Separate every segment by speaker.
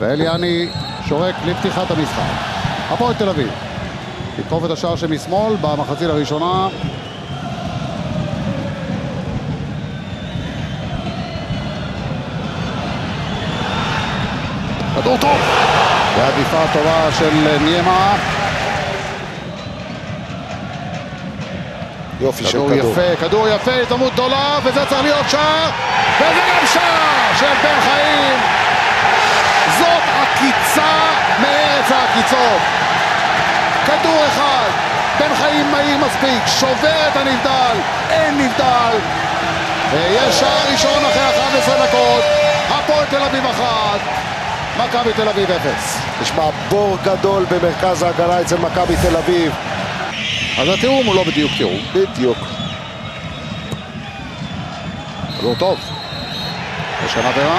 Speaker 1: ואליאני שורק לפתיחת המשחק. הפועל תל אביב. תתקוף את השער שמשמאל במחצית הראשונה. כדור טוב! והעדיפה הטובה של ניימה.
Speaker 2: יופי של
Speaker 1: כדור
Speaker 2: כדור.
Speaker 1: יפה, כדור יפה, הזדמנות גדולה, וזה צריך להיות שער, וזה גם שער של בן חיים. זאת עקיצה מארץ העקיצות. כדור אחד, בן חיים מהיר מספיק, שובר את הנבדל, אין נבדל. ויש שער ראשון אחרי 11 דקות, הפועל תל אביב אחת, מכבי תל אביב אפס.
Speaker 2: תשמע, בור גדול במרכז ההגנה אצל מכבי תל אביב.
Speaker 1: אז התיאום הוא לא בדיוק תיאום.
Speaker 2: בדיוק.
Speaker 1: כדור טוב. יש כאן עבירה,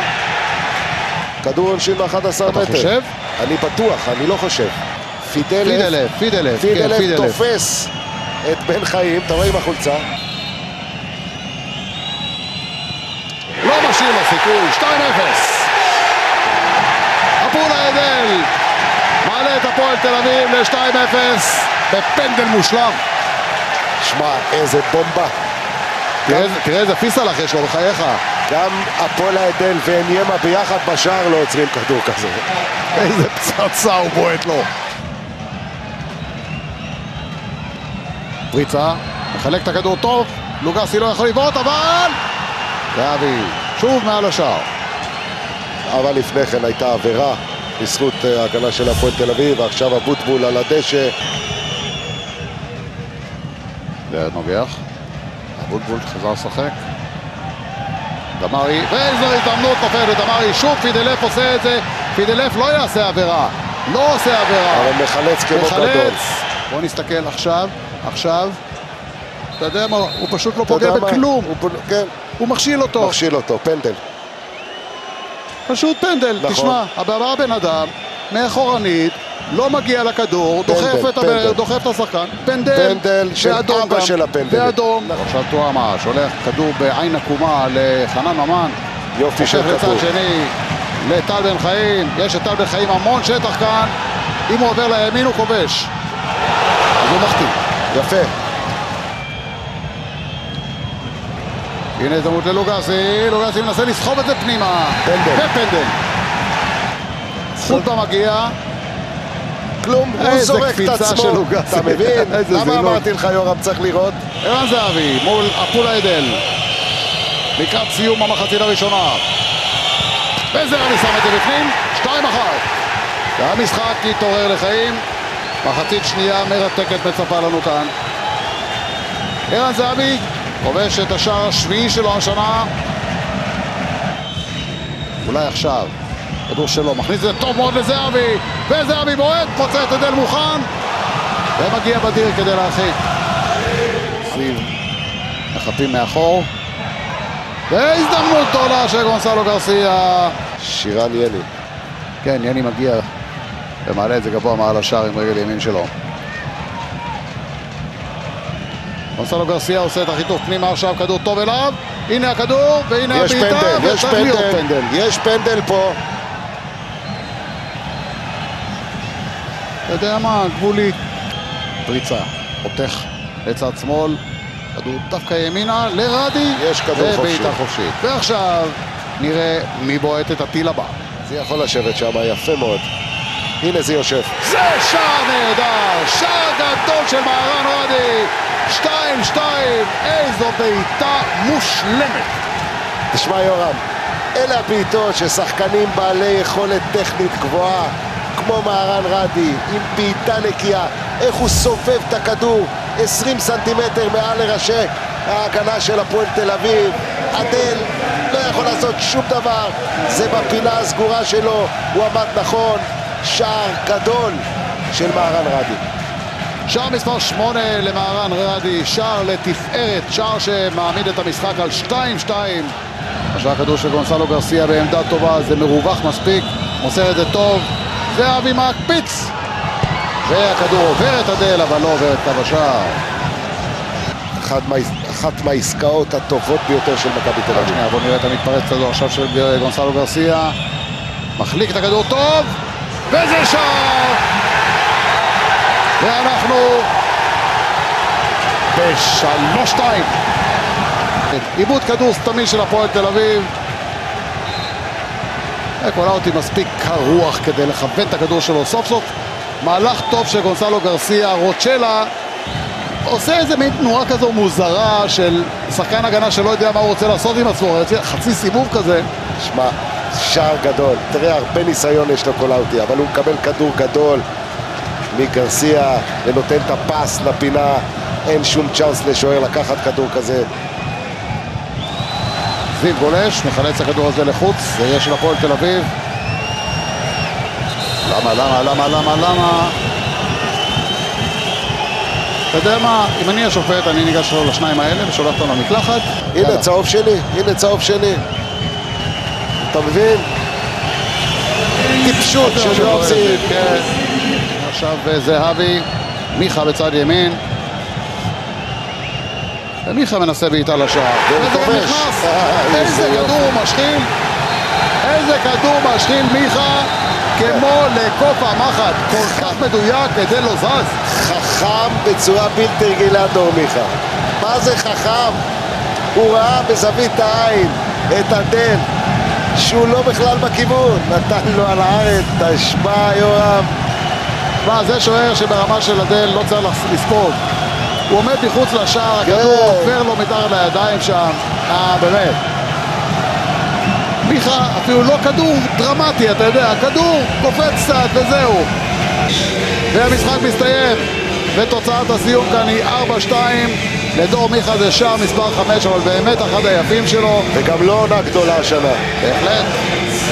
Speaker 2: כדור עונשין ב-11 מטר.
Speaker 1: אתה חושב?
Speaker 2: אני בטוח, אני לא חושב. פידלף,
Speaker 1: פידלף, פידלף, כן,
Speaker 2: פידלף
Speaker 1: פידלף.
Speaker 2: תופס את בן חיים, אתה רואה עם החולצה?
Speaker 1: לא משאיר לו סיכוי, 2-0. הפועל עדל מעלה את הפועל תל אביב ל-2-0 בפנדל מושלם.
Speaker 2: שמע, איזה בומבה.
Speaker 1: תראה איזה פיסלח יש לו, בחייך.
Speaker 2: גם הפועל העדל ועניימה ביחד בשער לא עוצרים כדור כזה.
Speaker 1: איזה פצצה הוא בועט לו. פריצה, מחלק את הכדור טוב, לוגסי לא יכול לבעוט, אבל... זהבי, שוב מעל השער.
Speaker 2: אבל לפני כן הייתה עבירה בזכות ההגנה של הפועל תל אביב, ועכשיו אבוטבול על הדשא.
Speaker 1: ורד נוגח. אבוטבול חזר לשחק. דמרי, ואיזו הזדמנות נופלת לדמרי, שוב פידלף עושה את זה. פידלף לא יעשה עבירה. לא עושה עבירה.
Speaker 2: אבל מחלץ כמו גדול.
Speaker 1: מחלץ. בוא נסתכל עכשיו, עכשיו. אתה יודע מה, הוא פשוט לא פוגע? בכלום.
Speaker 2: הוא כן,
Speaker 1: הוא מכשיל אותו.
Speaker 2: מכשיל אותו, פנדל.
Speaker 1: פשוט פנדל.
Speaker 2: נכון.
Speaker 1: תשמע, הבא בן אדם, מאחורנית, לא מגיע לכדור, דוחף את
Speaker 2: פנדל.
Speaker 1: ה- דוחף את השחקן. פנדל.
Speaker 2: פנדל של אבא
Speaker 1: גם.
Speaker 2: של הפנדלים.
Speaker 1: ואדום. עכשיו טועמה שולח כדור בעין עקומה לחנן ממן.
Speaker 2: יופי של כדור.
Speaker 1: לצד שני לטל בן חיים. יש לטל בן חיים המון שטח כאן. אם הוא עובר לימין הוא כובש. אז הוא מחטיא.
Speaker 2: יפה.
Speaker 1: הנה הזדמנות ללוגסי, לוגסי מנסה לסחוב את זה פנימה.
Speaker 2: פנדל.
Speaker 1: ופנדל. זכות המגיע.
Speaker 2: כלום, הוא זורק את עצמו. אתה מבין? למה. אמרתי לך, יורם, צריך לראות?
Speaker 1: ערן זהבי מול הפולה עדל. לקראת סיום המחצית הראשונה. וזרמי שם את זה בפנים, 2-1. והמשחק התעורר לחיים. מחצית שנייה מרתקת מצפה לנו כאן. ערן זהבי כובש את השער השביעי שלו השנה. אולי עכשיו. כדור שלו, מכניס את זה טוב מאוד לזהבי, וזהבי בועט, מוצא את עדל מוכן, ומגיע בדיר כדי להרחיק. סביב מחפים מאחור. והזדמנות גדולה של גונסלו גרסיה.
Speaker 2: שירן יני.
Speaker 1: כן, יני מגיע ומעלה את זה גבוה מעל השער עם רגל ימין שלו. גונסלו גרסיה עושה את החיתוך פנימה עכשיו, כדור טוב אליו. הנה הכדור, והנה הבעיטה,
Speaker 2: פנדל, יש
Speaker 1: וצריך להיות.
Speaker 2: פנדל. יש פנדל פה.
Speaker 1: אתה יודע מה, גבולי. פריצה, חותך לצד שמאל, כדור דווקא ימינה, לרדי,
Speaker 2: יש כדור
Speaker 1: ובעיטה
Speaker 2: חופשי.
Speaker 1: חופשית. ועכשיו נראה מי בועט את הטיל הבא.
Speaker 2: זה יכול לשבת שם, יפה מאוד. הנה זה יושב.
Speaker 1: זה שער נהדר, שער גדול של מהרן רדי, 2-2, איזו בעיטה מושלמת.
Speaker 2: תשמע יורם, אלה הבעיטות ששחקנים בעלי יכולת טכנית גבוהה, כמו מהרן רדי, עם בעיטה נקייה, איך הוא סובב את הכדור 20 סנטימטר מעל לראשי ההגנה של הפועל תל אביב. עדל לא יכול לעשות שום דבר, זה בפינה הסגורה שלו, הוא עמד נכון, שער גדול של מהרן רדי.
Speaker 1: שער מספר 8 למהרן רדי, שער לתפארת, שער שמעמיד את המשחק על 2-2. עכשיו הכדור של גונסלו גרסיה בעמדה טובה, זה מרווח מספיק, מוסר את זה טוב, זהבי מקפיץ! והכדור עובר את הדל, אבל לא עובר את קו השער.
Speaker 2: אחת, מה, אחת מהעסקאות הטובות ביותר של מכבי תל אביב.
Speaker 1: שנייה, בוא נראה את המתפרצת הזו עכשיו של גונסלו גרסיה. מחליק את הכדור טוב, וזה שער! ואנחנו בשלוש שתיים. עיבוד כדור סתמי של הפועל תל אביב. קולאוטי מספיק קר רוח כדי לכוון את הכדור שלו סוף סוף. מהלך טוב של גונסלו גרסיה, רוצ'לה עושה איזה מין תנועה כזו מוזרה של שחקן הגנה שלא יודע מה הוא רוצה לעשות עם עצמו, חצי סיבוב כזה.
Speaker 2: שמע, שער גדול. תראה, הרבה ניסיון יש לקולאוטי, אבל הוא מקבל כדור גדול מגרסיה ונותן את הפס לפינה. אין שום צ'אנס לשוער לקחת כדור כזה.
Speaker 1: זיו גולש, מחלץ הכדור הזה לחוץ, זה יהיה של הפועל תל אביב. למה, למה, למה, למה, למה? אתה יודע מה, אם אני השופט, אני ניגש לו לשניים האלה ושולח אותם למקלחת.
Speaker 2: הנה צהוב שני, הנה צהוב שני. אתה מבין? טיפשות של יועצים.
Speaker 1: כן. עכשיו אה, זהבי, מיכה בצד ימין. ומיכה מנסה בעיטה לשער.
Speaker 2: והוא כובש. אה,
Speaker 1: איזה כדור משחיל. איזה כדור משחיל מיכה. כמו לקוף המחט, כל כך מדויק, כדי לא זז.
Speaker 2: חכם בצורה בלתי רגילה דור מיכה. מה זה חכם? הוא ראה בזווית העין את הדל שהוא לא בכלל בכיוון, נתן לו על הארץ, תשמע יורם.
Speaker 1: מה, זה שוער שברמה של הדל לא צריך לספוג. הוא עומד מחוץ לשער, הכדור
Speaker 2: כן.
Speaker 1: עובר לו מתחת לידיים שם. אה, באמת. מיכה, אפילו לא כדור דרמטי, אתה יודע, כדור קופץ קצת וזהו. והמשחק מסתיים, ותוצאת הסיום כאן היא 4-2. לדור מיכה זה שער מספר 5, אבל באמת אחד היפים שלו.
Speaker 2: וגם לא עונה גדולה השנה.
Speaker 1: בהחלט.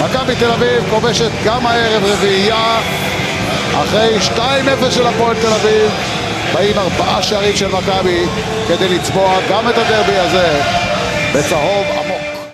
Speaker 1: מכבי תל אביב כובשת גם הערב רביעייה, אחרי 2-0 של הפועל תל אביב. באים ארבעה שערים של מכבי כדי לצבוע גם את הדרבי הזה בצהוב